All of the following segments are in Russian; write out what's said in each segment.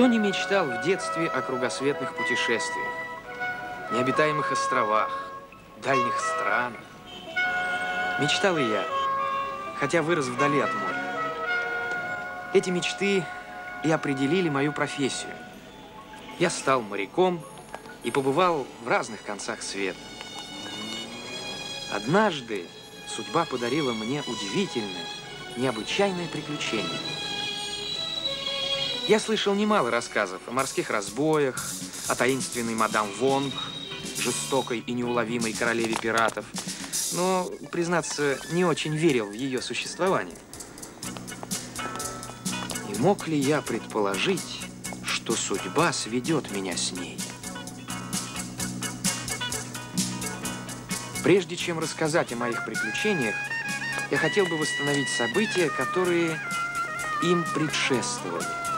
Кто не мечтал в детстве о кругосветных путешествиях, необитаемых островах, дальних странах? Мечтал и я, хотя вырос вдали от моря. Эти мечты и определили мою профессию. Я стал моряком и побывал в разных концах света. Однажды судьба подарила мне удивительное, необычайное приключение. Я слышал немало рассказов о морских разбоях, о таинственной мадам Вонг, жестокой и неуловимой королеве пиратов, но, признаться, не очень верил в ее существование. И мог ли я предположить, что судьба сведет меня с ней? Прежде чем рассказать о моих приключениях, я хотел бы восстановить события, которые им предшествовали.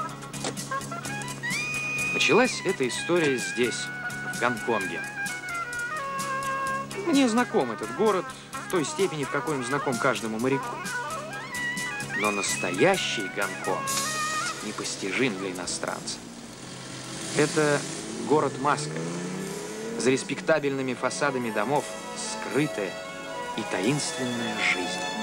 Началась эта история здесь, в Гонконге. Мне знаком этот город в той степени, в какой он знаком каждому моряку. Но настоящий Гонконг непостижим для иностранца. Это город-маска. За респектабельными фасадами домов скрытая и таинственная жизнь.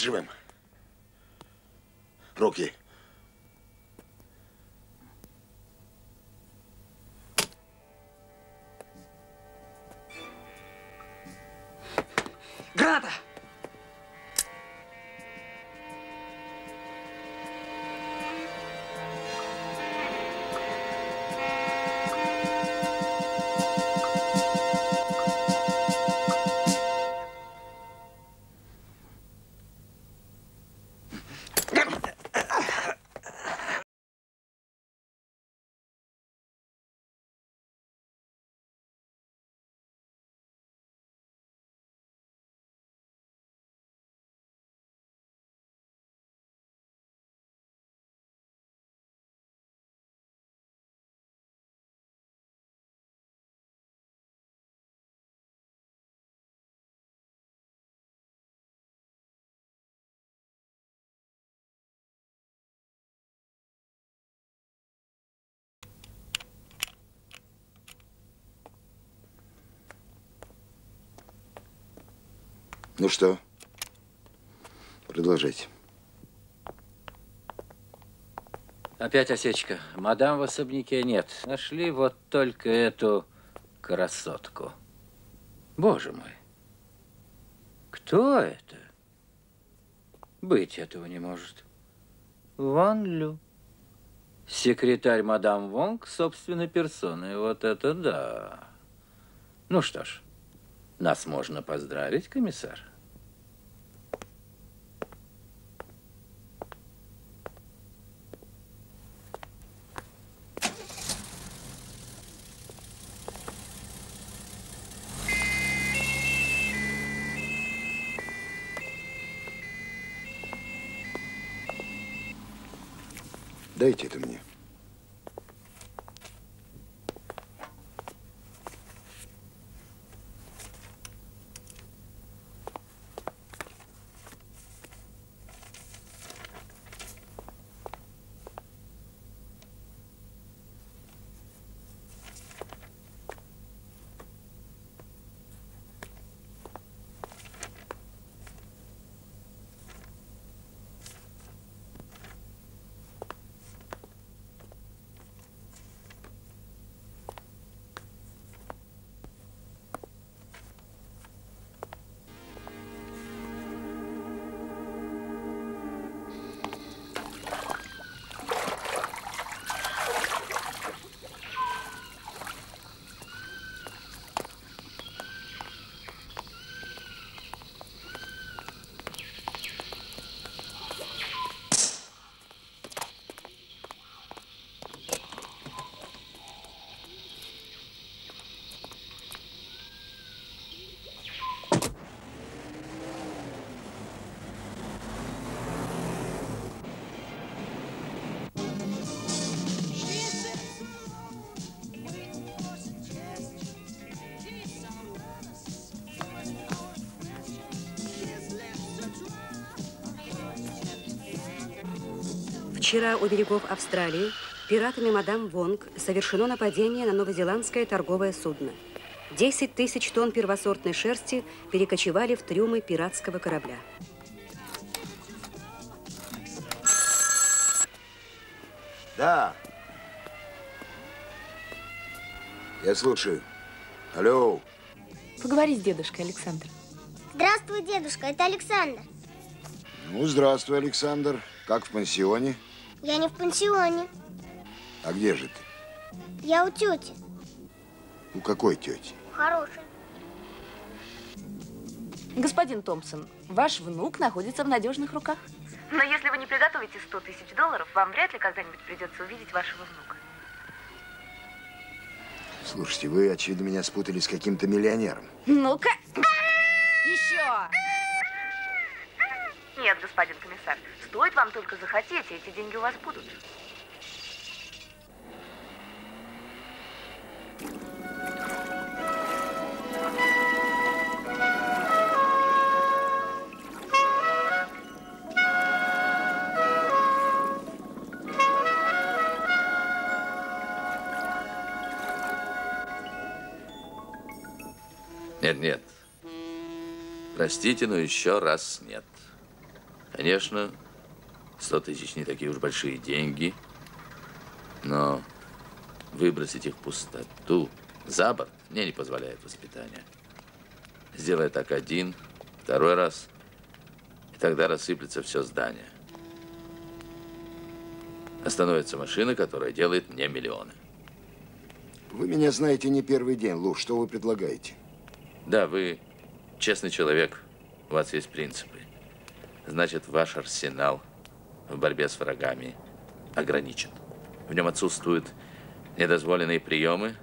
Живым. Руки. Ну что? Продолжайте. Опять осечка. Мадам в особняке нет. Нашли вот только эту красотку. Боже мой. Кто это? Быть этого не может. Ван Лю. Секретарь мадам Вонг собственной персоной. Вот это да. Ну что ж, нас можно поздравить, комиссар. Дайте это мне. Вчера у берегов Австралии пиратами мадам Вонг совершено нападение на новозеландское торговое судно. 10 тысяч тонн первосортной шерсти перекочевали в трюмы пиратского корабля. Да. Я слушаю. Алло. Поговори с дедушкой, Александр. Здравствуй, дедушка, это Александр. Ну, здравствуй, Александр. Как в пансионе? Я не в пансионе. А где же ты? Я у тети. У какой тети? Хорошей. Господин Томпсон, ваш внук находится в надежных руках. Но если вы не приготовите 100 тысяч долларов, вам вряд ли когда-нибудь придется увидеть вашего внука. Слушайте, вы, очевидно, меня спутали с каким-то миллионером. Ну-ка! Еще! Нет, господин комиссар, стоит вам только захотеть, и эти деньги у вас будут. Нет, нет. Простите, но еще раз нет. Конечно, 100 тысяч не такие уж большие деньги, но выбросить их в пустоту за борт мне не позволяет воспитание. Сделай так один, второй раз, и тогда рассыплется все здание. Остановится машина, которая делает мне миллионы. Вы меня знаете не первый день, Лу. Что вы предлагаете? Да, вы честный человек, у вас есть принципы. Значит, ваш арсенал в борьбе с врагами ограничен. В нем отсутствуют недозволенные приемы,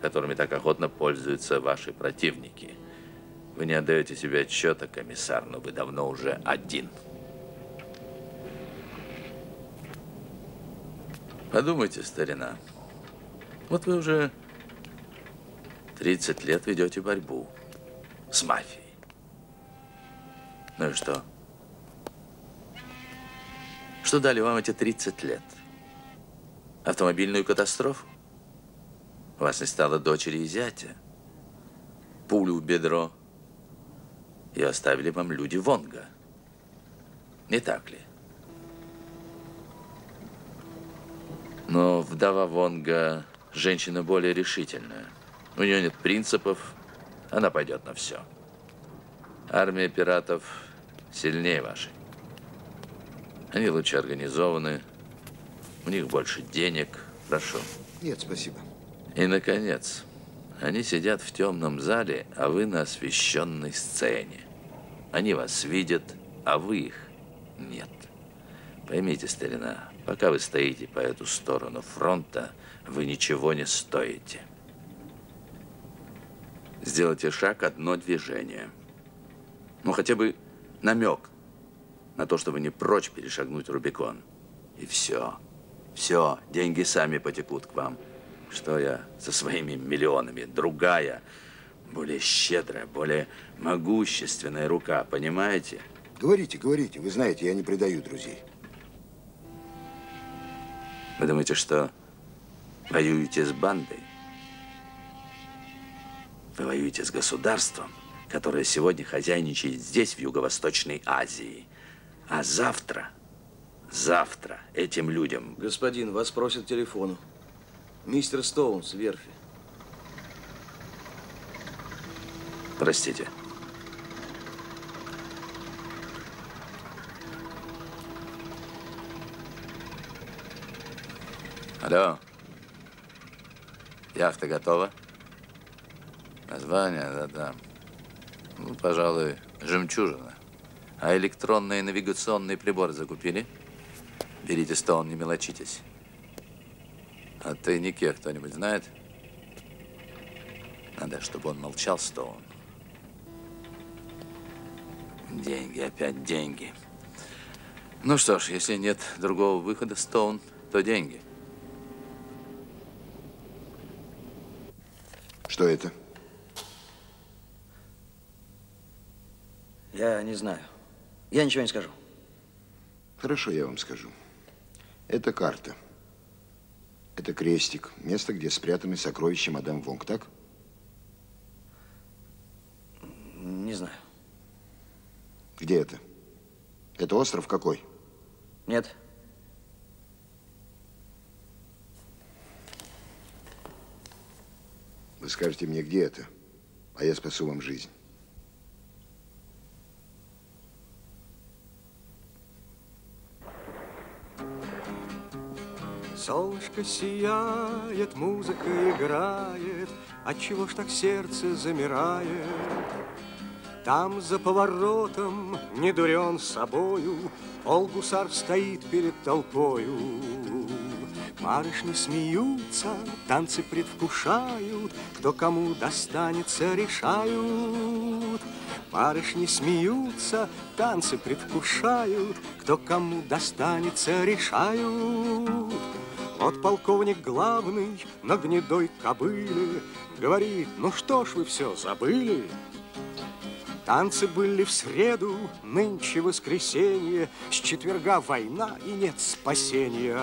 которыми так охотно пользуются ваши противники. Вы не отдаете себе отчета, комиссар, но вы давно уже один. Подумайте, старина. Вот вы уже 30 лет ведете борьбу с мафией. Ну и что? Что дали вам эти 30 лет? Автомобильную катастрофу? У вас не стало дочери и зятя. Пулю в бедро. И оставили вам люди Вонга. Не так ли? Но вдова Вонга женщина более решительная. У нее нет принципов, она пойдет на все. Армия пиратов сильнее вашей. Они лучше организованы, у них больше денег. Прошу. Нет, спасибо. И, наконец, они сидят в темном зале, а вы на освещенной сцене. Они вас видят, а вы их нет. Поймите, старина, пока вы стоите по эту сторону фронта, вы ничего не стоите. Сделайте шаг, одно движение. Ну, хотя бы намек на то, что вы не прочь перешагнуть Рубикон. И все. Все, деньги сами потекут к вам. Что я со своими миллионами? Другая, более щедрая, более могущественная рука, понимаете? Говорите, говорите. Вы знаете, я не предаю друзей. Вы думаете, что воюете с бандой? Вы воюете с государством, которое сегодня хозяйничает здесь, в Юго-Восточной Азии. А завтра, завтра этим людям... Господин, вас просят телефону. Мистер Стоунс, верфи. Простите. Алло. Яхта готова? Название, да-да. Ну, пожалуй, жемчужина. А электронные навигационные приборы закупили? Берите Стоун, не мелочитесь. А тайнике кто-нибудь знает? Надо, чтобы он молчал, Стоун. Деньги, опять деньги. Ну что ж, если нет другого выхода, Стоун, то деньги. Что это? Я не знаю. Я ничего не скажу. Хорошо, я вам скажу. Это карта. Это крестик. Место, где спрятаны сокровища мадам Вонг, так? Не знаю. Где это? Это остров какой? Нет. Вы скажете мне, где это, а я спасу вам жизнь. Солнышко сияет, музыка играет, Отчего ж так сердце замирает? Там за поворотом, не дурен собою, Полгусар стоит перед толпою. Барышни смеются, танцы предвкушают, Кто кому достанется, решают. Барышни смеются, танцы предвкушают, Кто кому достанется, решают. Вот полковник главный на гнедой кобыле Говорит, ну что ж вы все забыли? Танцы были в среду, нынче воскресенье, С четверга война и нет спасения.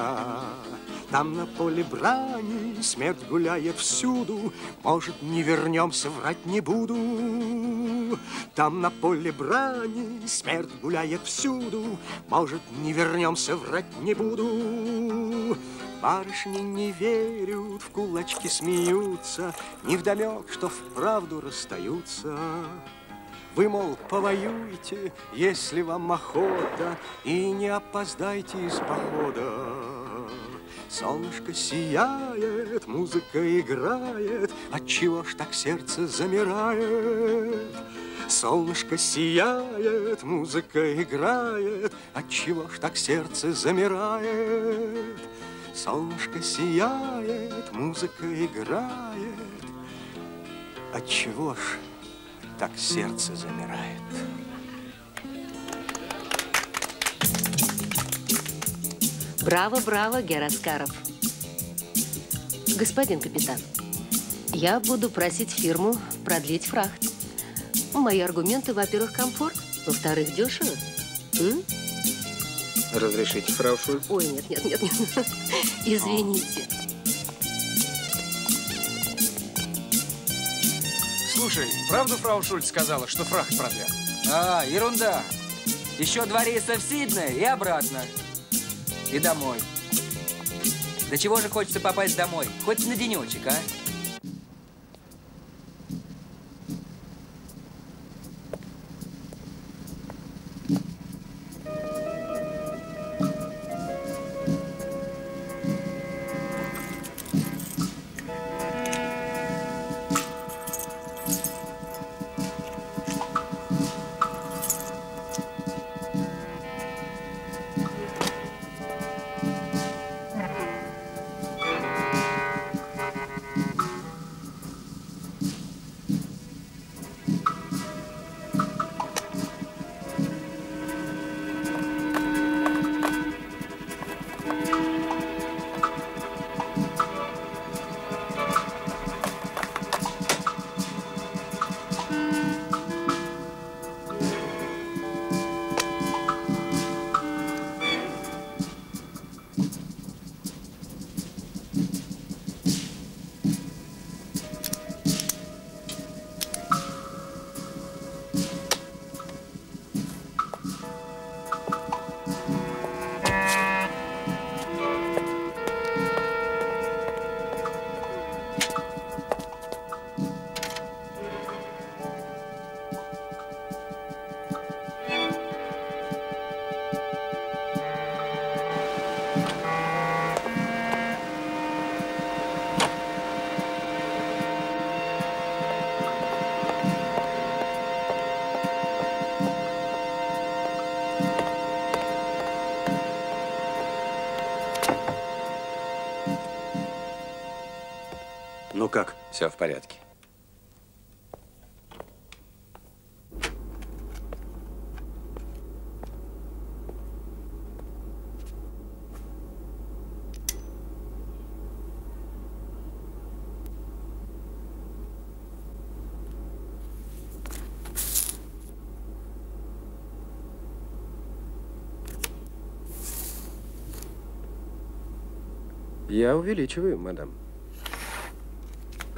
Там на поле брани смерть гуляет всюду, Может, не вернемся, врать не буду. Там на поле брани смерть гуляет всюду, Может, не вернемся, врать не буду. Барышни не верят, в кулачки смеются, Невдомек, что вправду расстаются. Вы, мол, повоюйте, если вам охота, И не опоздайте из похода. Солнышко сияет, музыка играет, Отчего ж так сердце замирает? Солнышко сияет, музыка играет, Отчего ж так сердце замирает? Солнышко сияет, музыка играет, Отчего ж так сердце замирает? Браво, браво, Гераскаров. Господин капитан, я буду просить фирму продлить фрахт. Мои аргументы, во-первых, комфорт, во-вторых, дешево. М? Разрешите, фрау Шульц? Ой, нет, нет, нет, нет. Извините. Слушай, правду фрау Шульц сказала, что фрахт продлят? А, ерунда. Еще два рейса в Сидней и обратно. И домой. До чего же хочется попасть домой? Хоть на денечек, а? Все в порядке. Я увеличиваю, мадам.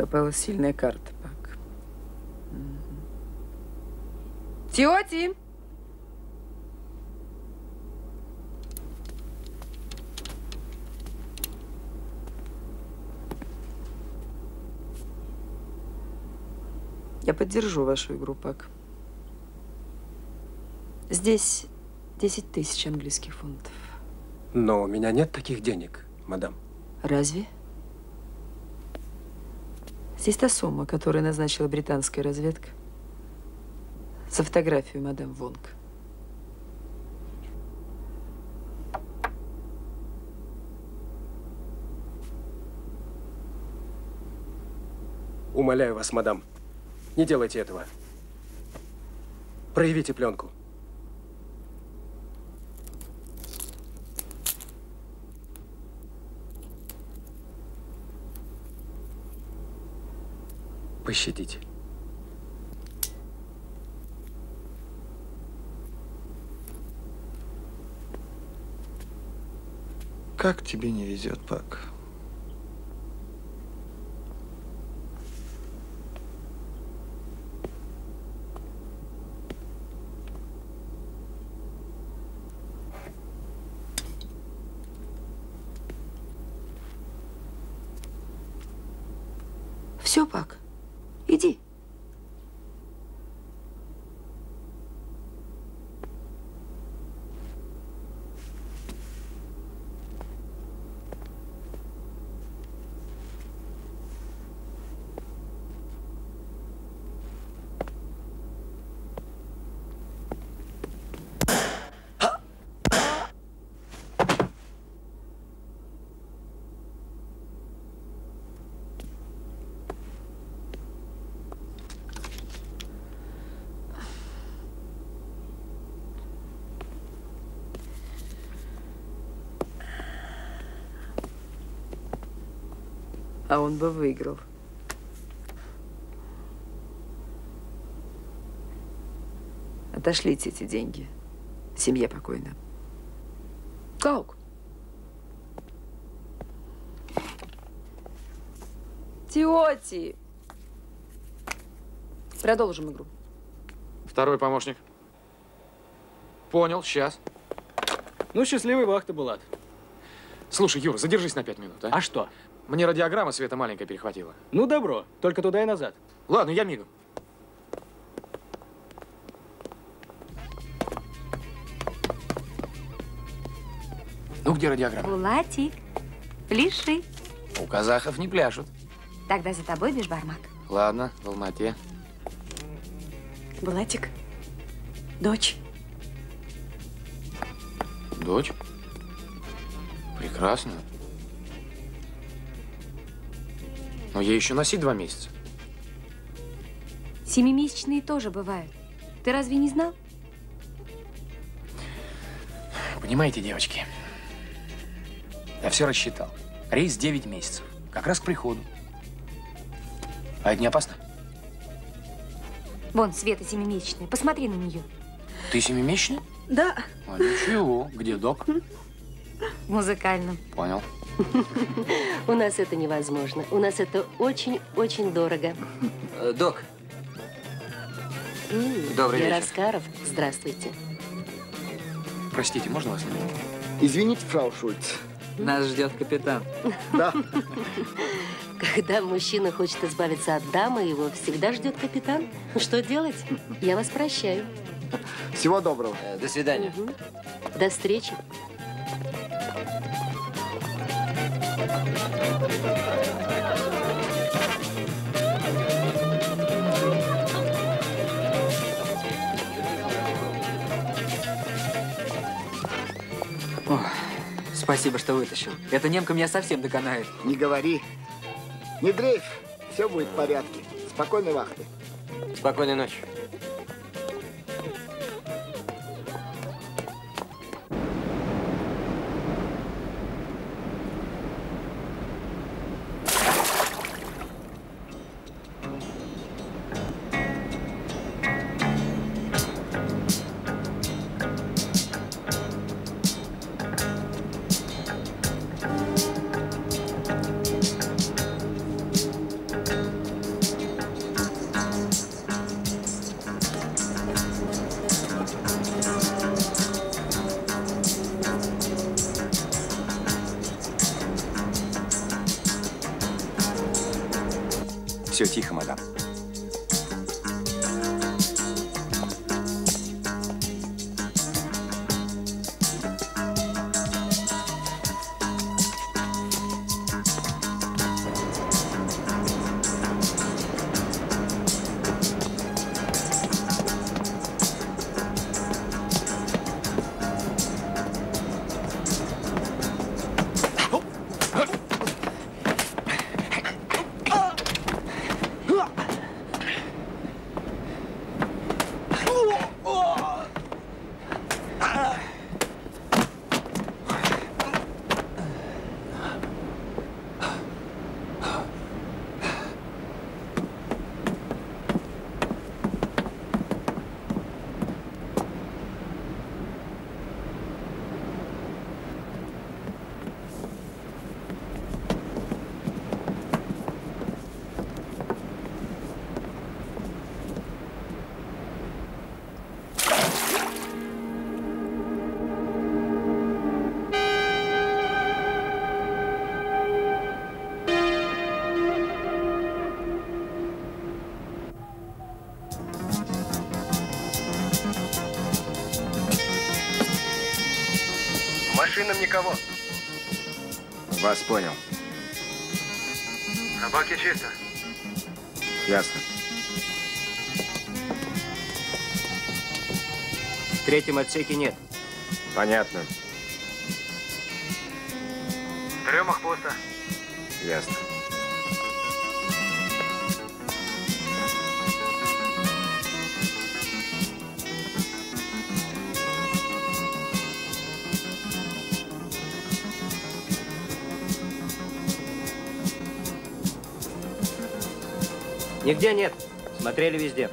Попалась сильная карта, Пак. Тети! Я поддержу вашу игру, Пак. Здесь 10 тысяч английских фунтов. Но у меня нет таких денег, мадам. Разве? Здесь та сумма, которую назначила британская разведка за фотографию мадам Вонг. Умоляю вас, мадам, не делайте этого. Проявите пленку. Пощадите. Как тебе не везет, Пак? Все, Пак, иди. А он бы выиграл. Отошлите эти деньги. Семье покойно. Как? Теоти! Продолжим игру. Второй помощник. Понял, сейчас. Ну, счастливой вахты, Булат. Слушай, Юр, задержись на пять минут, а? А что? Мне радиограмма света маленькая перехватила. Ну, добро. Только туда и назад. Ладно, я мигом. Ну, где радиограмма? Булатик, пляши. У казахов не пляшут. Тогда за тобой бешбармак. Ладно, в Алмате. Булатик, дочь. Дочь? Прекрасно. Но ей еще носить два месяца. Семимесячные тоже бывают. Ты разве не знал? Понимаете, девочки, я все рассчитал. Рейс 9 месяцев. Как раз к приходу. А это не опасно? Вон, Света семимесячная. Посмотри на нее. Ты семимесячная? Да. А ничего. Где док? В музыкальном. Понял. У нас это невозможно. У нас это очень-очень дорого. Э, Док, Добрый вечер. Яроскаров, здравствуйте. Простите, можно вас? Извините, фрау Шульц. нас ждет капитан. Да. Когда мужчина хочет избавиться от дамы, его всегда ждет капитан. Что делать? Я вас прощаю. Всего доброго. Э, До свидания. До встречи. Спасибо, что вытащил. Эта немка меня совсем доконает. Не говори. Не дрейф. Все будет в порядке. Спокойной вахты. Спокойной ночи. Третьем отсеке нет. Понятно. В трюмах пусто. Ясно. Нигде нет. Смотрели везде.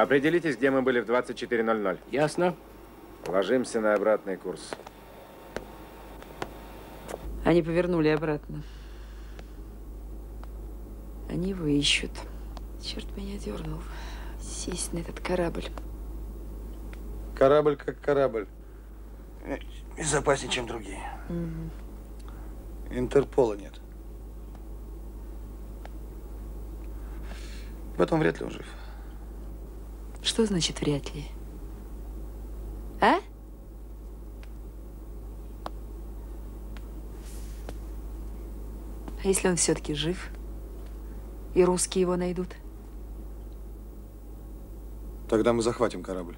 Определитесь, где мы были в 24.00. Ясно. Ложимся на обратный курс. Они повернули обратно. Они его ищут. Черт меня дернул. Сесть на этот корабль. Корабль как корабль. Безопаснее, чем другие. Мгм. Интерпола нет. Потом вряд ли он жив. Что значит вряд ли? А? А если он все-таки жив? И русские его найдут? Тогда мы захватим корабль.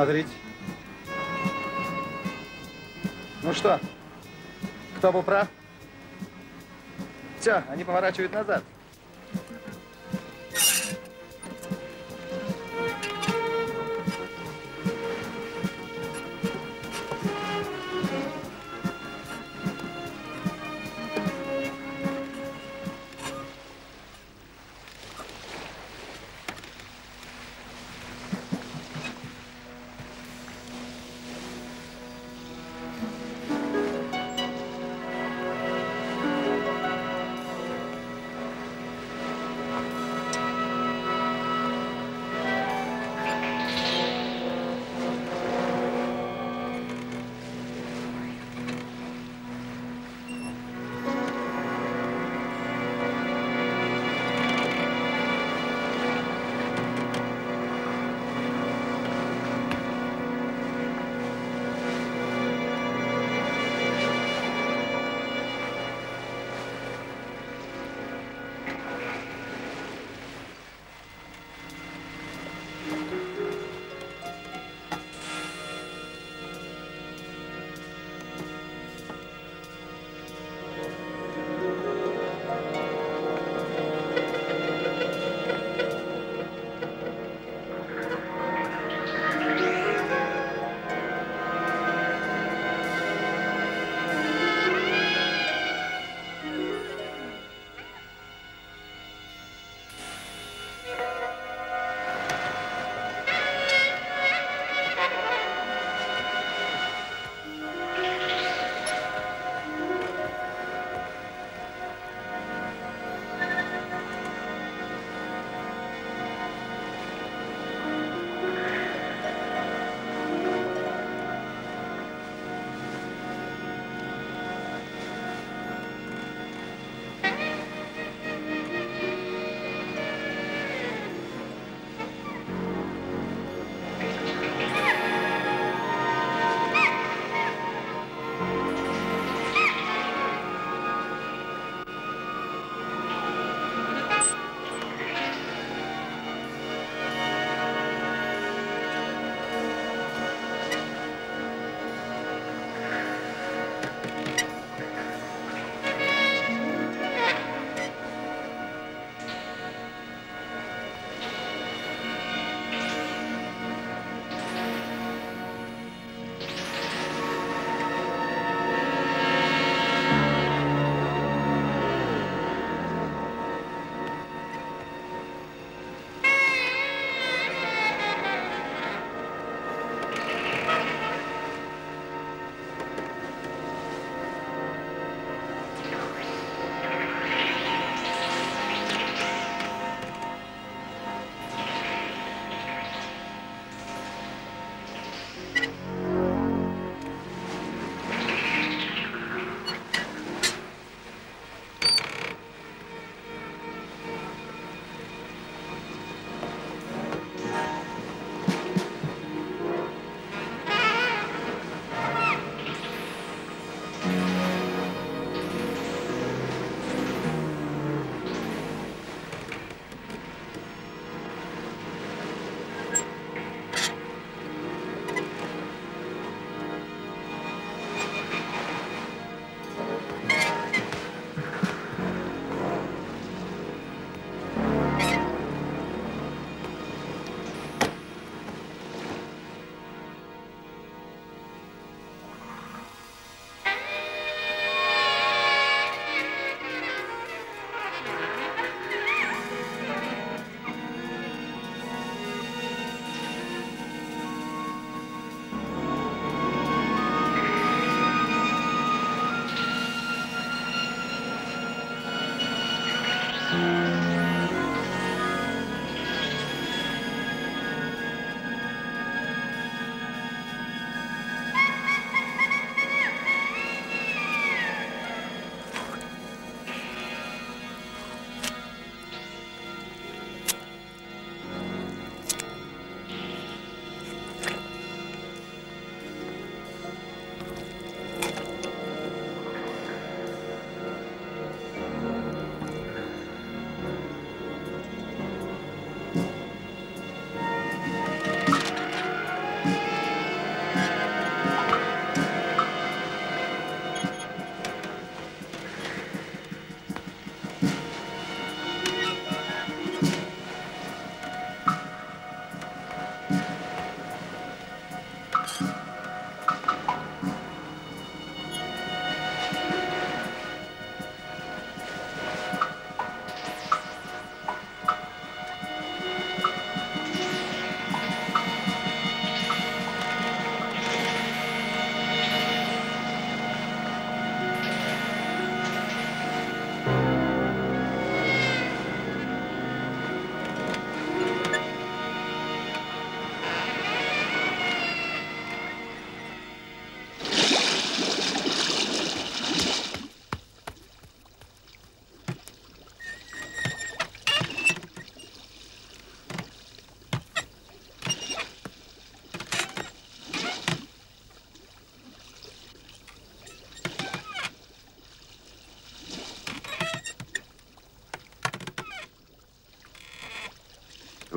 Смотрите. Ну что, кто был прав? Все, они поворачивают назад.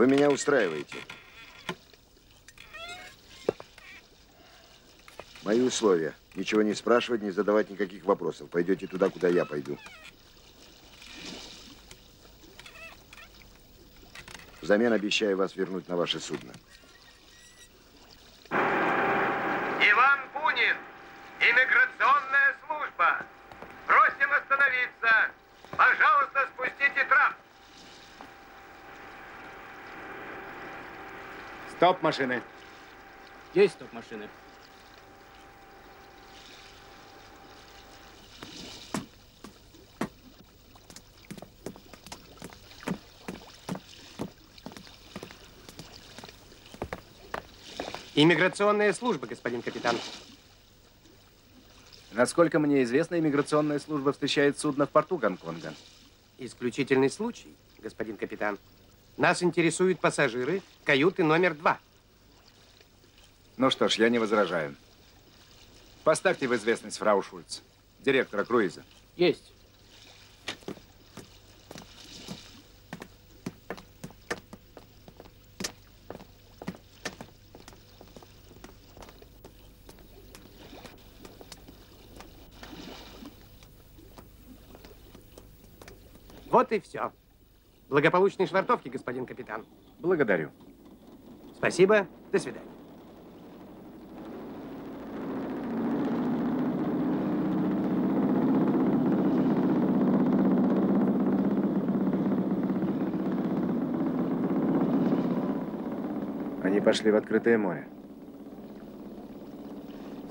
Вы меня устраиваете. Мои условия. Ничего не спрашивать, не задавать никаких вопросов. Пойдете туда, куда я пойду. Взамен обещаю вас вернуть на ваше судно. Иван Бунин, иммиграционная служба. Просим остановиться. Пожалуйста, спустите трап. Стоп машины. Есть стоп машины. Иммиграционная служба, господин капитан. Насколько мне известно, иммиграционная служба встречает судно в порту Гонконга. Исключительный случай, господин капитан. Нас интересуют пассажиры каюты номер два. Ну что ж, я не возражаю. Поставьте в известность фрау Шульц, директора круиза. Есть. Вот и все. Благополучной швартовки, господин капитан. Благодарю. Спасибо. До свидания. Пошли в открытое море.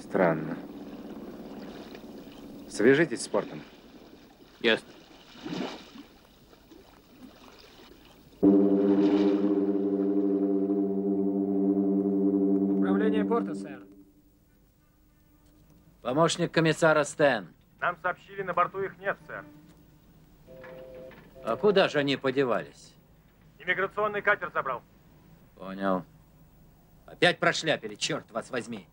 Странно. Свяжитесь с портом. Ясно. Управление порта, сэр. Помощник комиссара Стэн. Нам сообщили, на борту их нет, сэр. А куда же они подевались? Иммиграционный катер забрал. Понял. Опять прошляпили, черт вас возьми.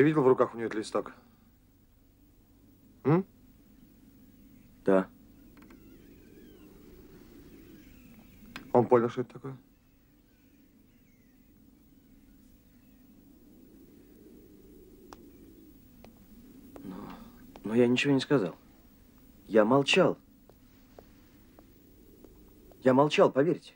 Ты видел в руках у нее этот листок? М? Да. Он понял, что это такое? Но я ничего не сказал. Я молчал. Я молчал, поверьте.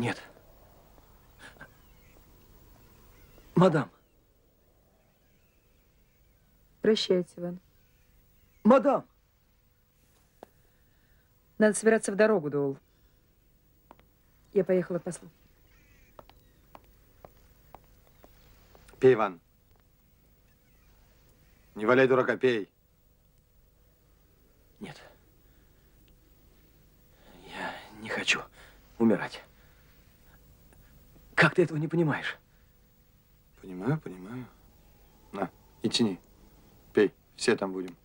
Нет. Мадам, Прощайте, Иван. мадам! Надо собираться в дорогу, Доул. Я поехала к послу. Пей, Иван. Не валяй дурака, пей. Нет. Я не хочу умирать. Как ты этого не понимаешь? Понимаю, понимаю. На, и тяни. Пей, все там будем.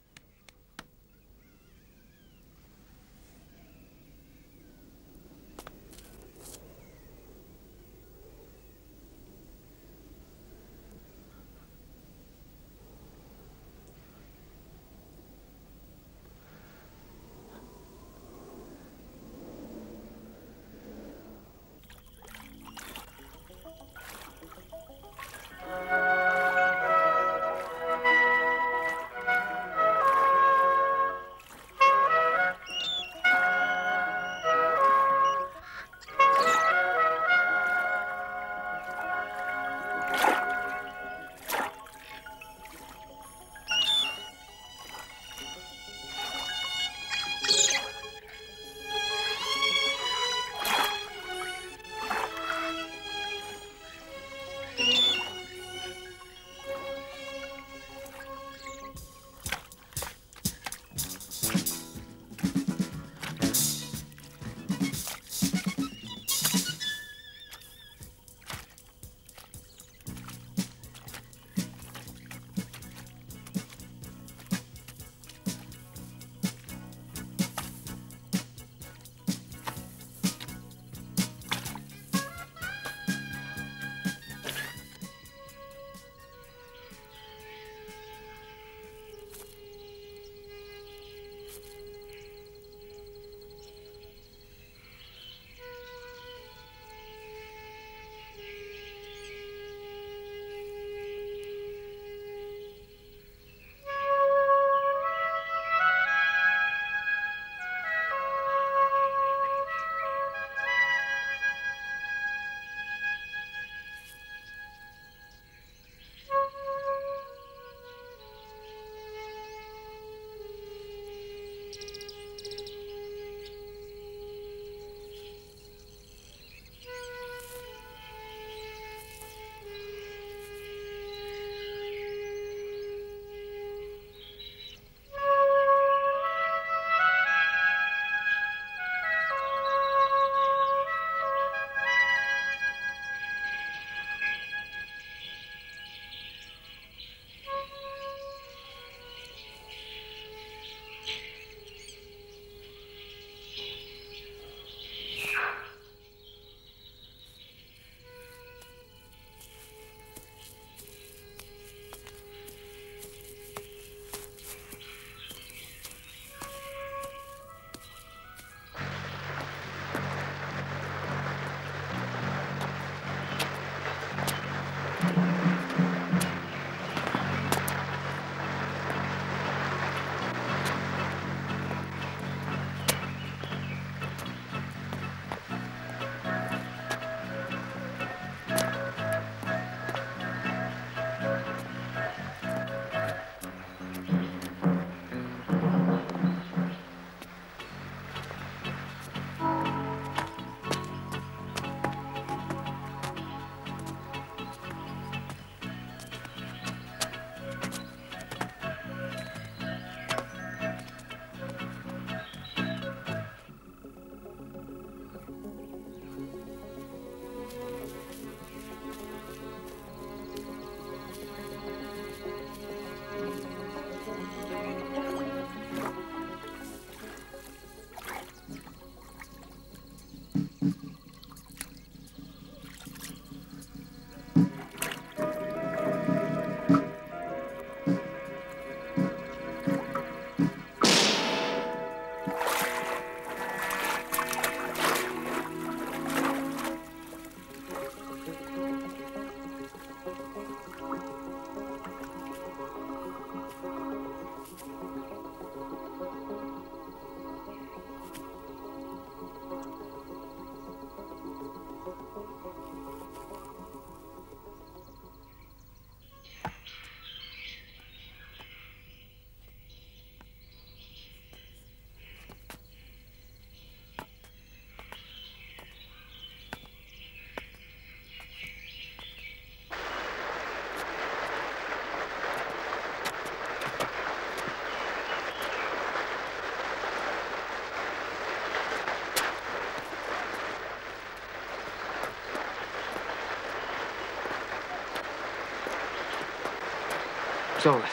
Что у вас?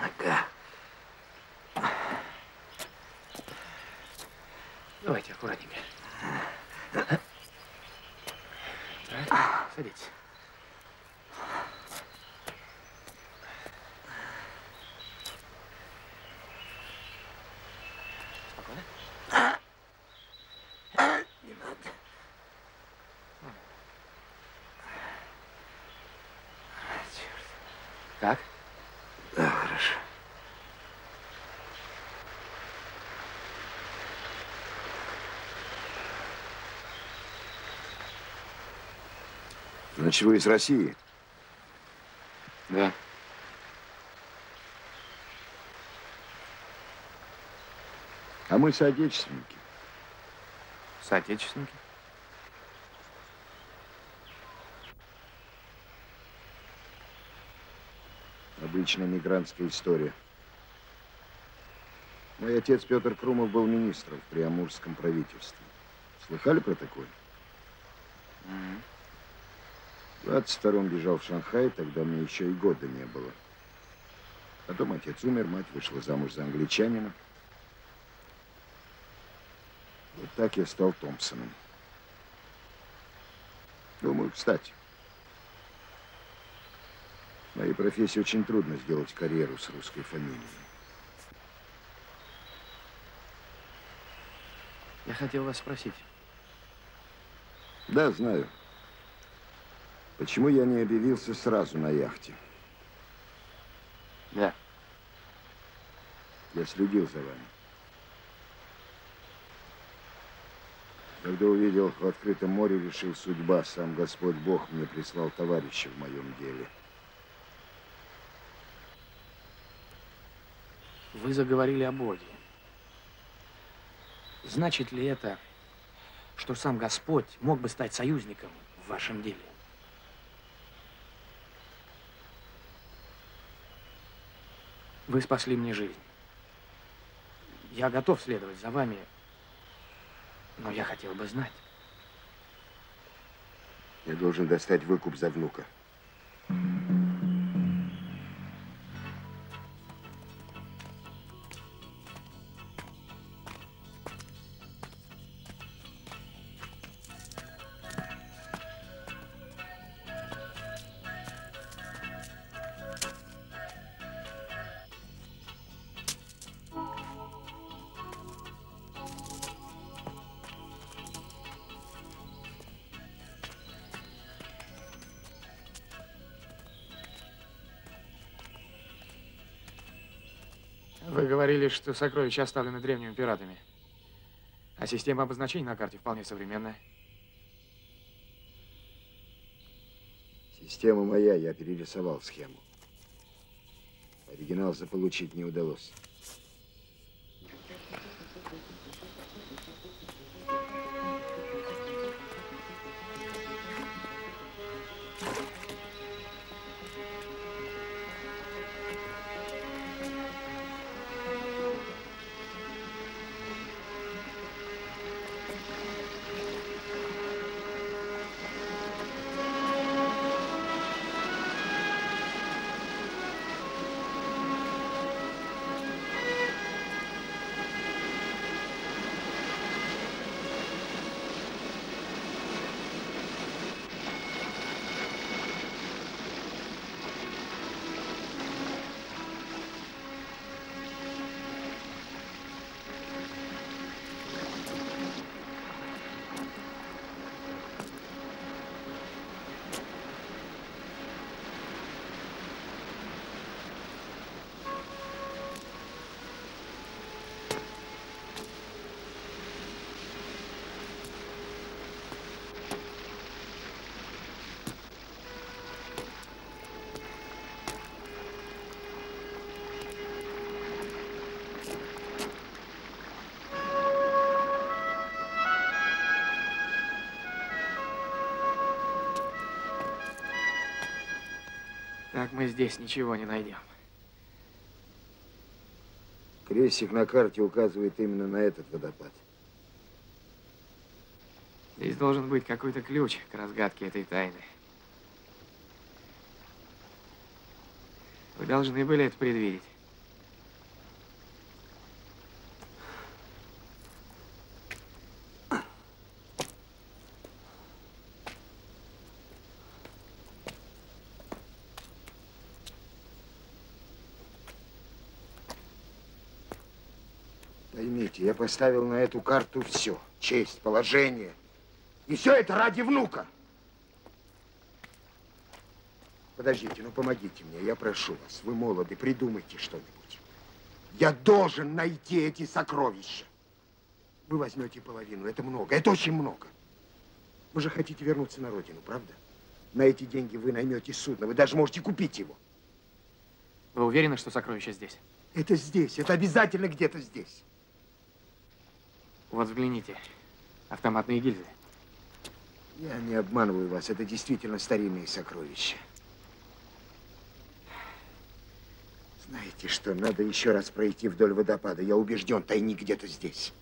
Нога. Давайте аккуратненько. Так, садитесь. Спокойно. Не надо. Черт. Как? Да, хорошо. Значит, вы из России? Да. А мы соотечественники. Соотечественники? Обычная мигрантская история. Мой отец Петр Крумов был министром в Приамурском правительстве. Слыхали про такое? В 22-м бежал в Шанхай, тогда мне еще и года не было. Потом отец умер, мать вышла замуж за англичанина. Вот так я стал Томпсоном. Думаю, кстати, моей профессии очень трудно сделать карьеру с русской фамилией. Я хотел вас спросить. Да, знаю. Почему я не объявился сразу на яхте? Да. Я следил за вами. Когда увидел в открытом море, решил судьба. Сам Господь Бог мне прислал товарища в моем деле. Вы заговорили о Боге. Значит ли это, что сам Господь мог бы стать союзником в вашем деле? Вы спасли мне жизнь. Я готов следовать за вами, но я хотел бы знать. Я должен достать выкуп за внука. Вы говорили, что сокровища оставлены древними пиратами. А система обозначений на карте вполне современная. Система моя, я перерисовал схему. Оригинал заполучить не удалось. Мы здесь ничего не найдем. Крестик на карте указывает именно на этот водопад. Здесь должен быть какой-то ключ к разгадке этой тайны. Вы должны были это предвидеть. Поймите, я поставил на эту карту все. Честь, положение. И все это ради внука. Подождите, ну помогите мне, я прошу вас. Вы молоды, придумайте что-нибудь. Я должен найти эти сокровища. Вы возьмете половину, это много, это очень много. Вы же хотите вернуться на родину, правда? На эти деньги вы наймете судно, вы даже можете купить его. Вы уверены, что сокровища здесь? Это здесь, это обязательно где-то здесь. Вот взгляните. Автоматные гильзы. Я не обманываю вас, это действительно старинные сокровища. Знаете что, надо еще раз пройти вдоль водопада. Я убежден, тайник где-то здесь.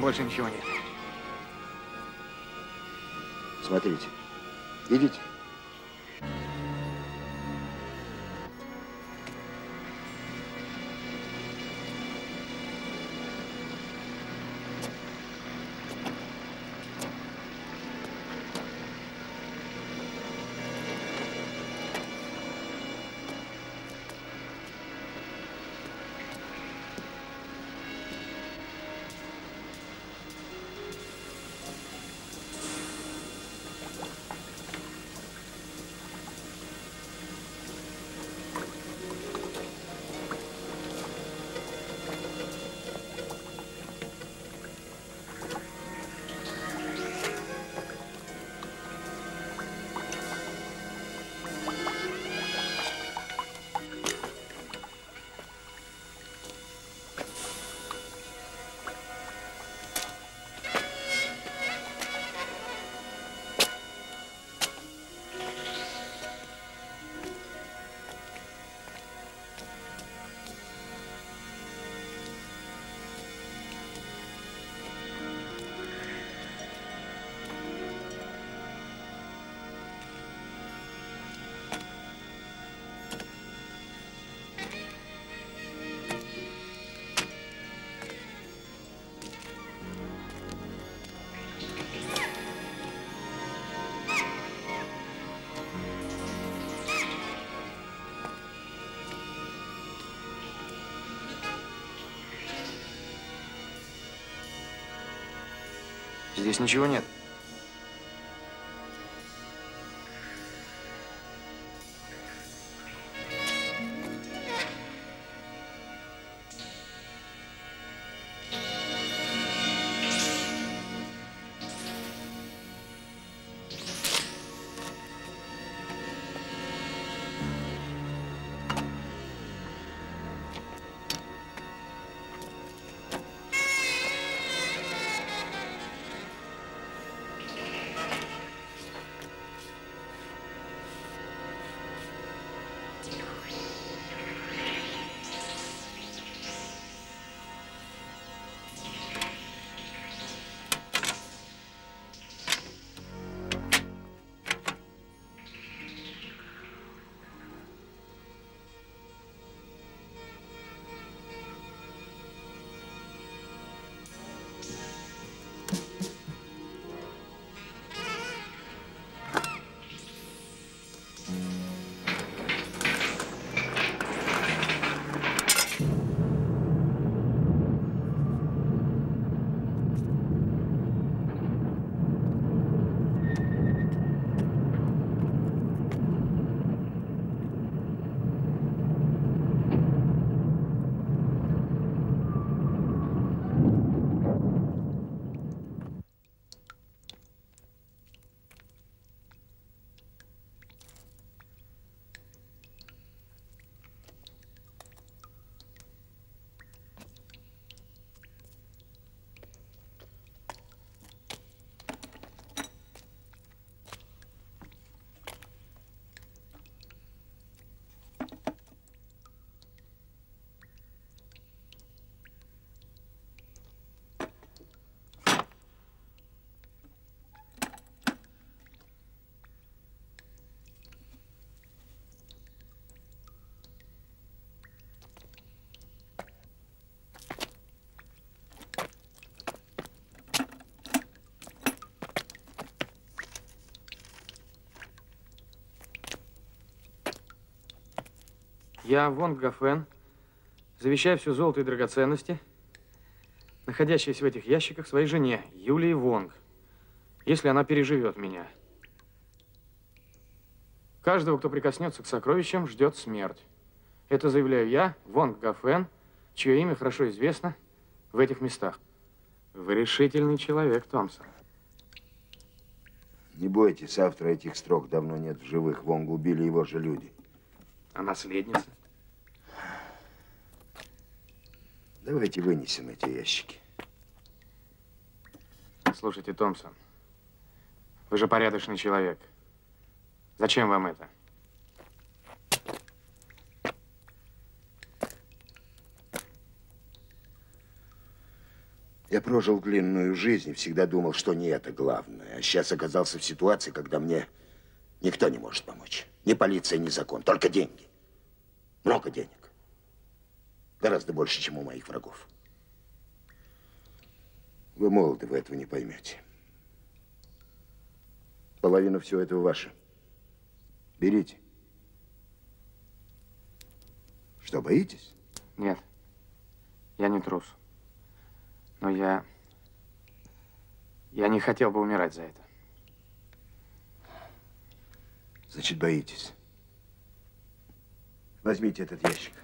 Там больше ничего нет. Смотрите. Видите? Здесь ничего нет. Я Вонг Гафен, завещаю все золото и драгоценности, находящиеся в этих ящиках, своей жене, Юлии Вонг, если она переживет меня. Каждого, кто прикоснется к сокровищам, ждет смерть. Это заявляю я, Вонг Гафен, чье имя хорошо известно в этих местах. Вы решительный человек, Томпсон. Не бойтесь, автора этих строк давно нет в живых. Вонга убили его же люди. А наследница? Давайте вынесем эти ящики. Слушайте, Томпсон, вы же порядочный человек. Зачем вам это? Я прожил длинную жизнь и всегда думал, что не это главное. А сейчас оказался в ситуации, когда мне никто не может помочь. Ни полиция, ни закон, только деньги. Много денег. Гораздо больше, чем у моих врагов. Вы молоды, вы этого не поймете. Половина всего этого ваша. Берите. Что, боитесь? Нет, я не трус. Но я... Я не хотел бы умирать за это. Значит, боитесь. Возьмите этот ящик.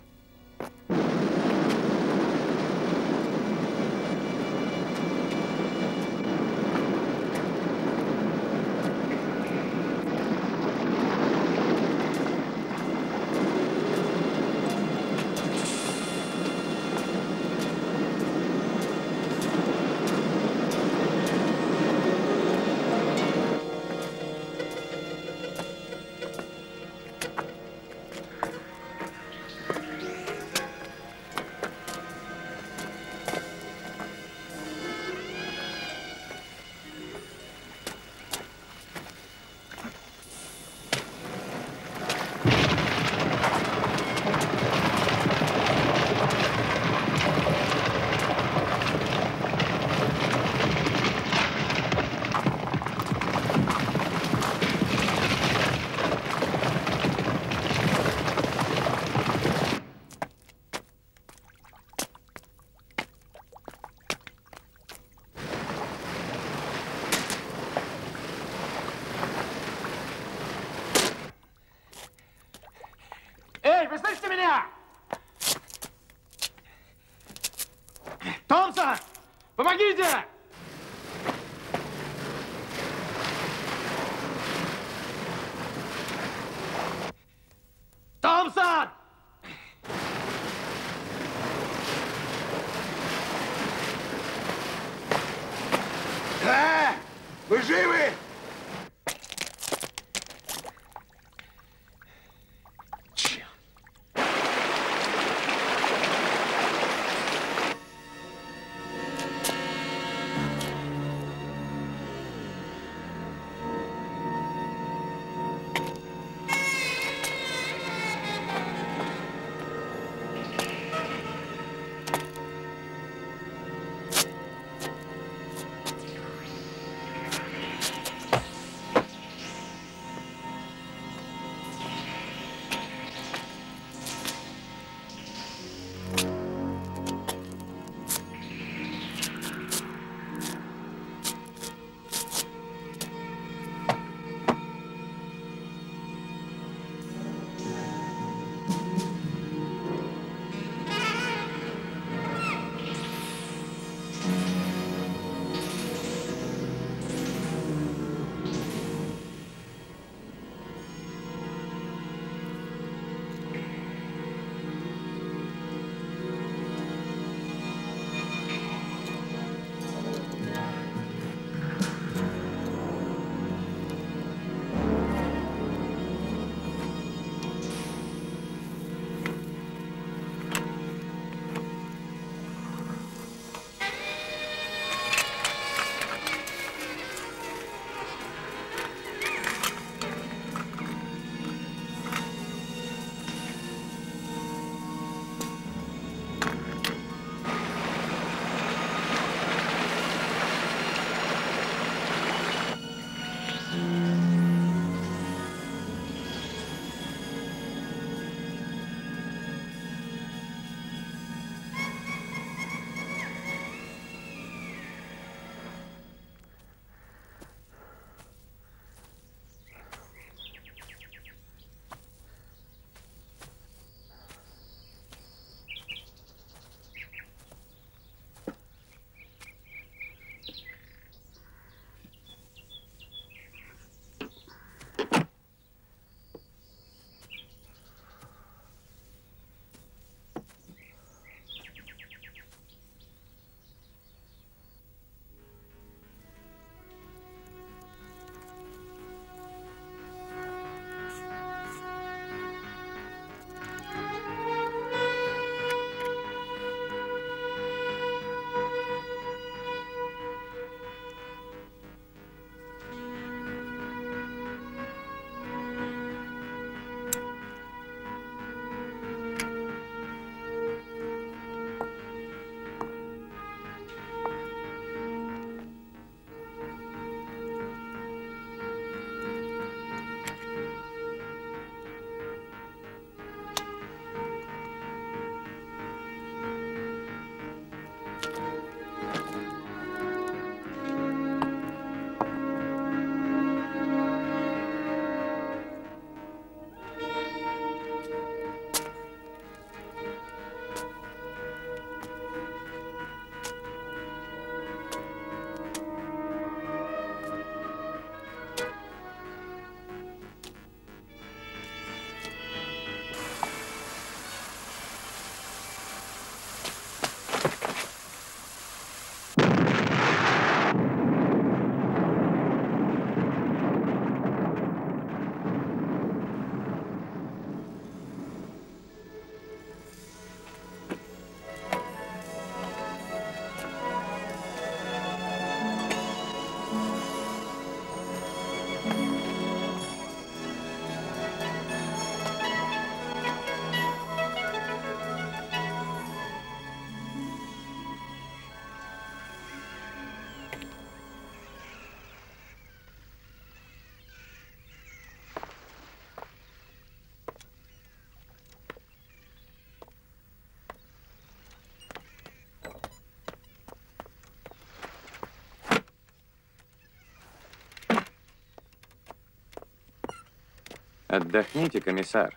Отдохните, комиссар.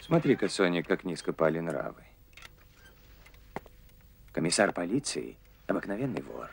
Смотри-ка, Соня, как низко пали нравы. Комиссар полиции – обыкновенный вор.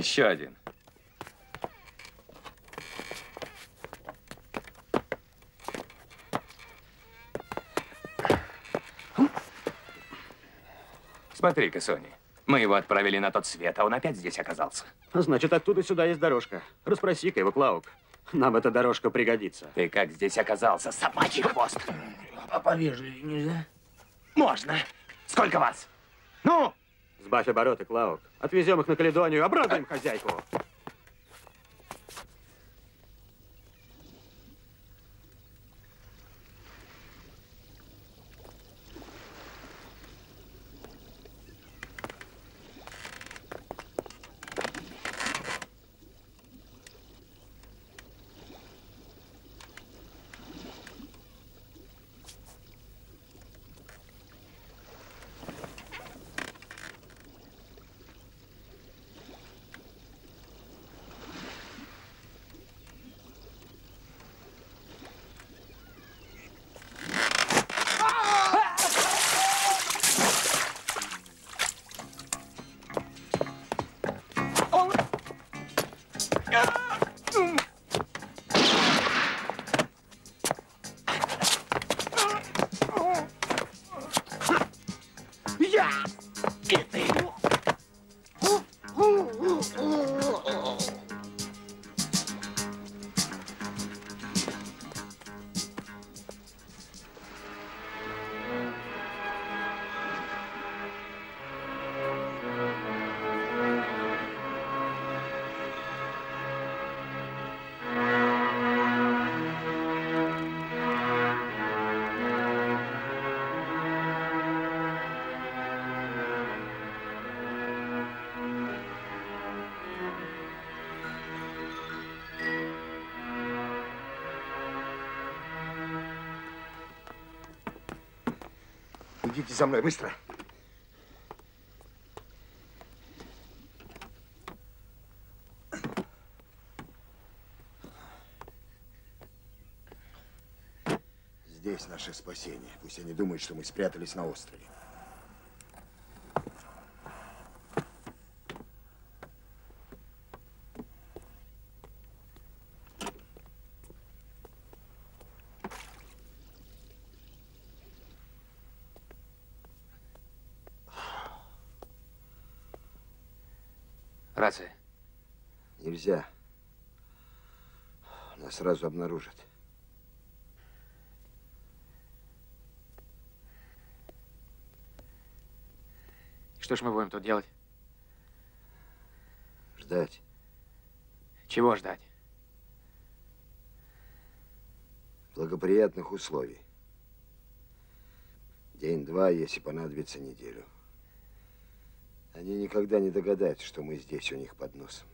Еще один. Смотри-ка, Сони. Мы его отправили на тот свет, а он опять здесь оказался. Значит, оттуда сюда есть дорожка. Расспроси-ка его, Клаук. Нам эта дорожка пригодится. Ты как здесь оказался, собачий хвост? А повежливее нельзя? Можно. Сколько вас? Сбавь обороты, Клаук. Отвезем их на Каледонию, обрадуем хозяйку. Идите за мной, быстро. Здесь наше спасение. Пусть они думают, что мы спрятались на острове. Рация. Нельзя. Нас сразу обнаружат. Что ж мы будем тут делать? Ждать. Чего ждать? Благоприятных условий. День-два, если понадобится неделю. Они никогда не догадаются, что мы здесь у них под носом.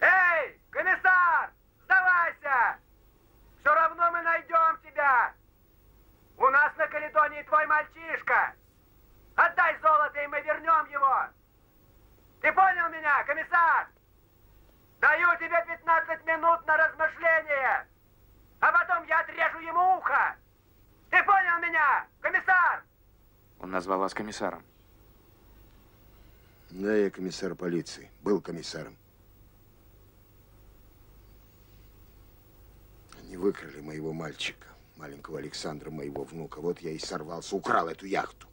Эй, комиссар! мальчишка! Отдай золото, и мы вернем его! Ты понял меня, комиссар? Даю тебе 15 минут на размышление, а потом я отрежу ему ухо! Ты понял меня, комиссар? Вас комиссаром. Да, я комиссар полиции. Был комиссаром. Они выкрали моего мальчика, маленького Александра, моего внука. Вот я и сорвался, украл эту яхту.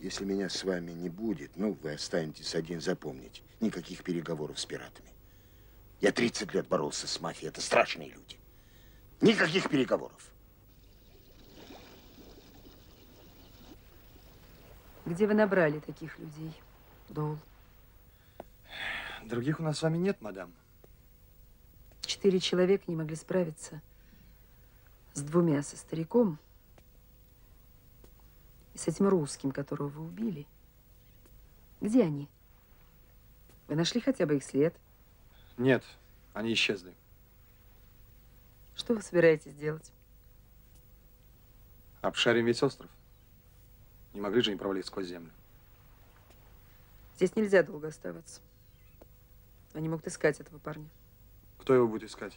Если меня с вами не будет, ну, вы останетесь один, запомните. Никаких переговоров с пиратами. Я 30 лет боролся с мафией. Это страшные люди. Никаких переговоров. Где вы набрали таких людей, Доул? Других у нас с вами нет, мадам. Четыре человека не могли справиться с двумя, со стариком и с этим русским, которого вы убили. Где они? Вы нашли хотя бы их след? Нет, они исчезли. Что вы собираетесь делать? Обшарим весь остров. Не могли же они провалить сквозь землю. Здесь нельзя долго оставаться. Они могут искать этого парня. Кто его будет искать?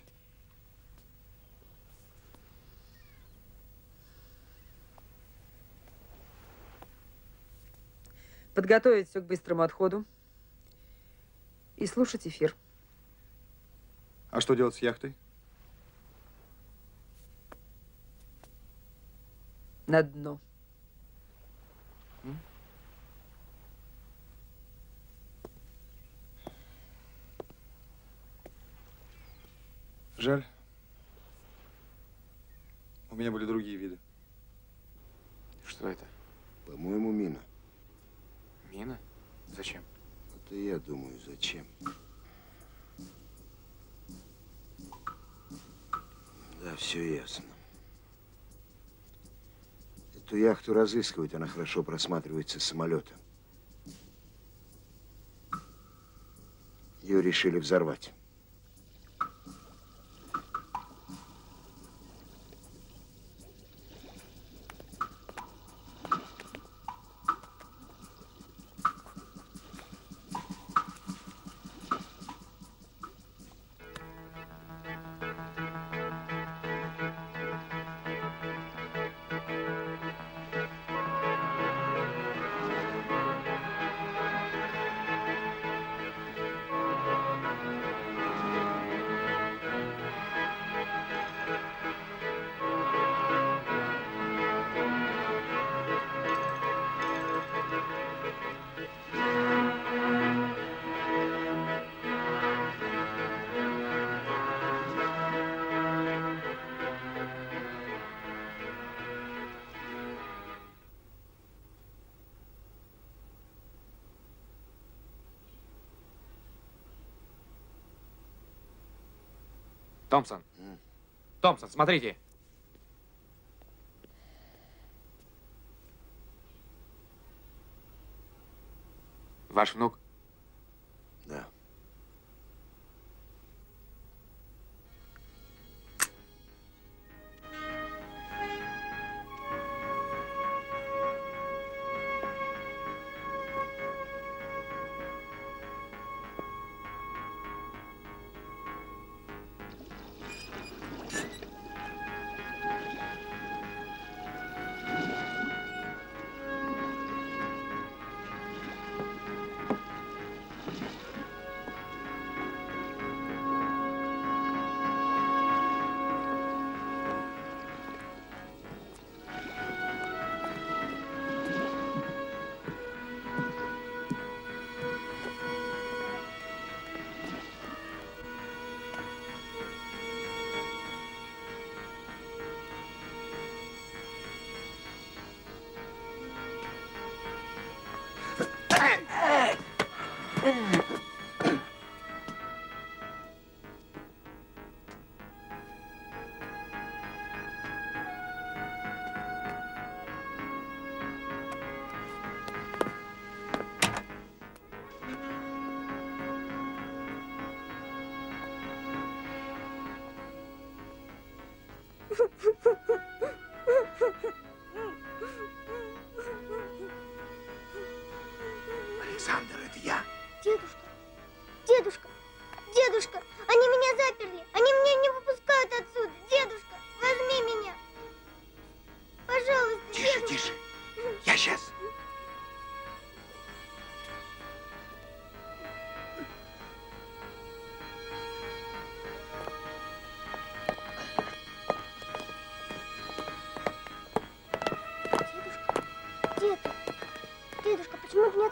Подготовить все к быстрому отходу и слушать эфир. А что делать с яхтой? На дно. Жаль. У меня были другие виды. Что это? По-моему, мина. Мина? Зачем? Это я думаю, зачем. Да, все ясно. Эту яхту разыскивают, она хорошо просматривается с самолета. Ее решили взорвать. Томпсон. Томпсон, смотрите. Ваш внук?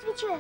Почему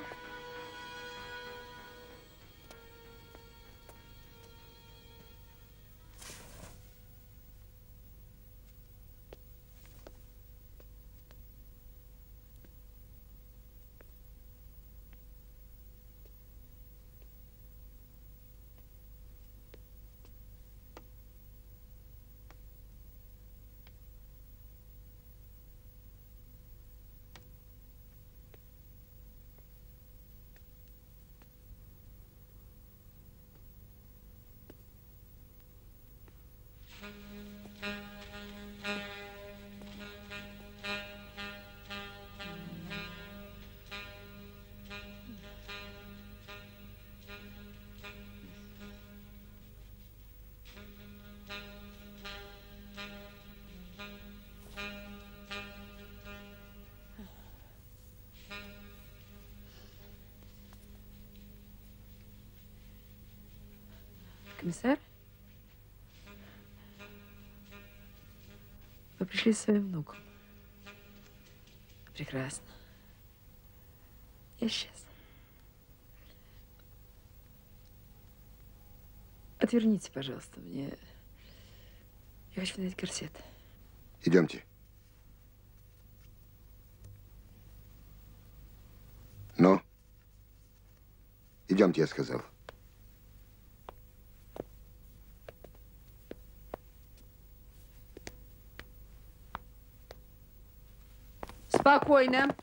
ты пришли со своим внуком. Прекрасно. Я сейчас. Отверните, пожалуйста, мне... Я хочу надеть корсет. Идемте. Ну? Идемте, я сказал. Спокойно.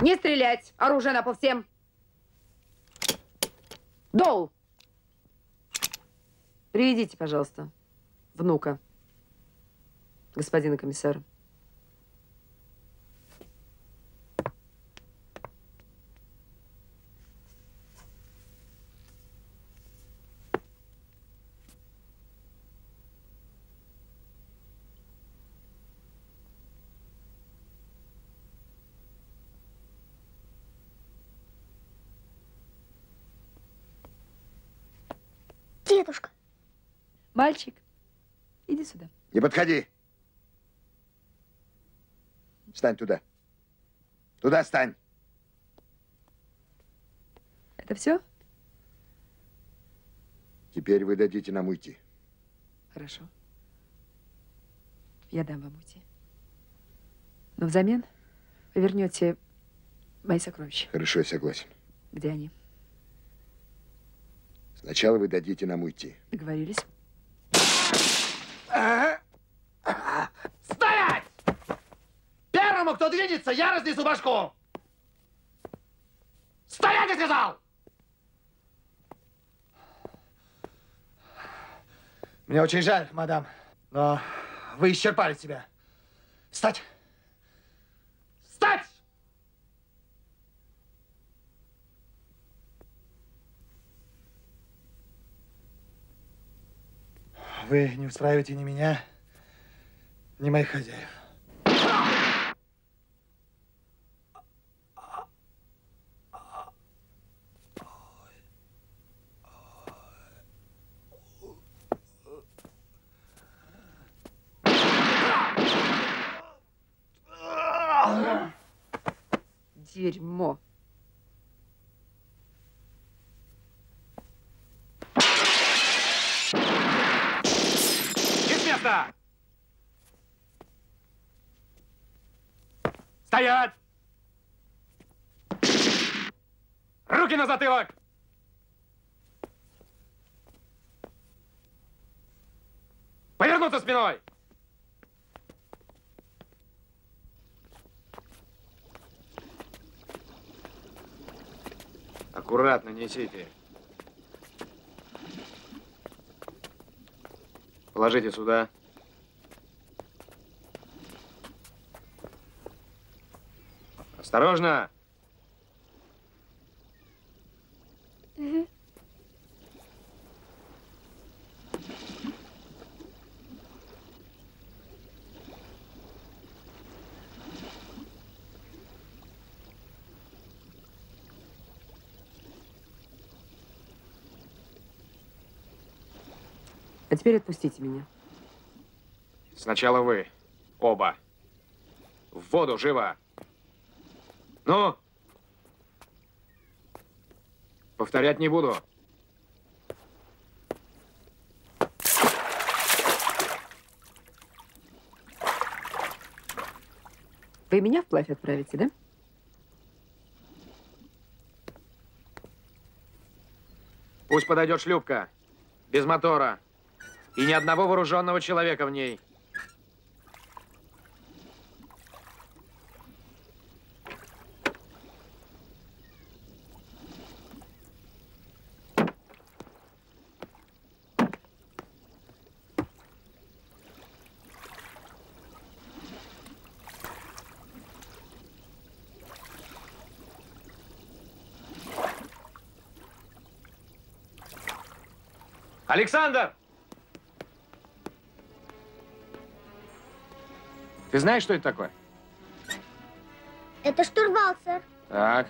Не стрелять. Оружие на всем. Доу. Приведите, пожалуйста, внука господина комиссара. Мальчик, иди сюда. Не подходи. Стань туда. Туда стань. Это все? Теперь вы дадите нам уйти. Хорошо. Я дам вам уйти. Но взамен вы вернете мои сокровища. Хорошо, я согласен. Где они? Сначала вы дадите нам уйти. Договорились? Стоять! Первому, кто двинется, я разнесу башку! Стоять, я сказал! Мне очень жаль, мадам, но вы исчерпали себя. Встать! Встать! Вы не устраиваете ни меня, ни моих хозяев. Дерьмо. Место! Стоять! Руки на затылок! Повернуться спиной! Аккуратно несите. Положите сюда. Осторожно! А теперь отпустите меня. Сначала вы. Оба. В воду, живо! Ну? Повторять не буду. Вы меня вплавь отправите, да? Пусть подойдет шлюпка. Без мотора. И ни одного вооруженного человека в ней. Александр! Ты знаешь, что это такое? Это штурвал, сэр. Так.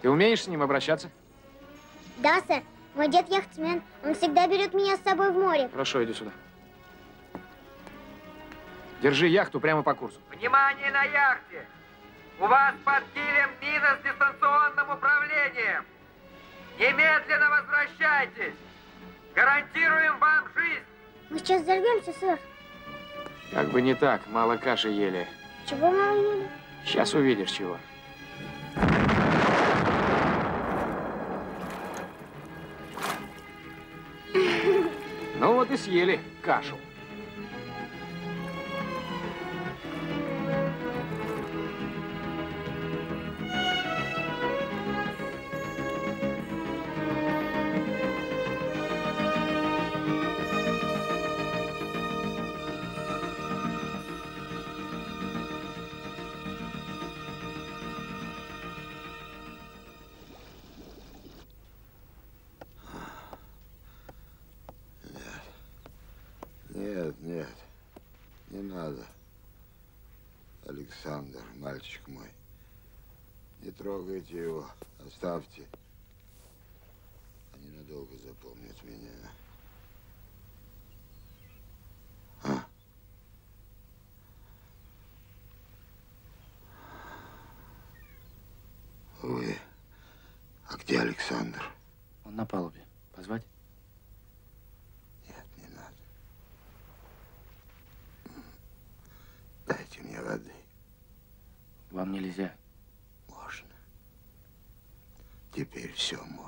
Ты умеешь с ним обращаться? Да, сэр. Мой дед яхтсмен. Он всегда берет меня с собой в море. Хорошо, иди сюда. Держи яхту прямо по курсу. Внимание на яхте! У вас под килем мина с дистанционным управлением! Немедленно возвращайтесь! Гарантируем вам жизнь! Мы сейчас взорвемся, сэр. Как бы не так, мало каши ели. Чего мало ели? Сейчас увидишь чего. Ну вот и съели кашу. Нет, нет, не надо. Александр, мальчик мой, не трогайте его, оставьте. Они надолго запомнят меня. А? Вы, а где Александр? Он на палубе. Позвать? Нет, не надо. Дайте мне воды. Вам нельзя. Можно. Теперь все можно.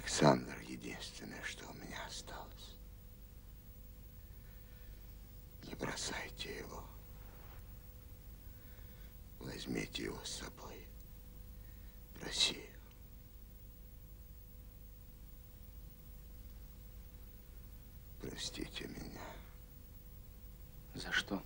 Александр единственное, что у меня осталось. Не бросайте его. Возьмите его с собой в Россию. Простите меня За что?